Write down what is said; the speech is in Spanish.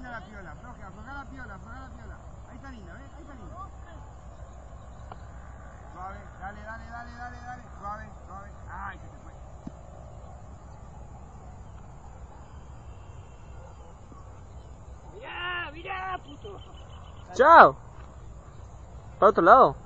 linda la piola. Afloja, afloja la piola, afloja la piola. Ahí está linda, ¿ves? Ahí está linda. Suave, dale, dale, dale, dale, dale. Suave, suave. Ay, se te fue. Mirá, mirá, puto. ¡Chao! Para otro lado.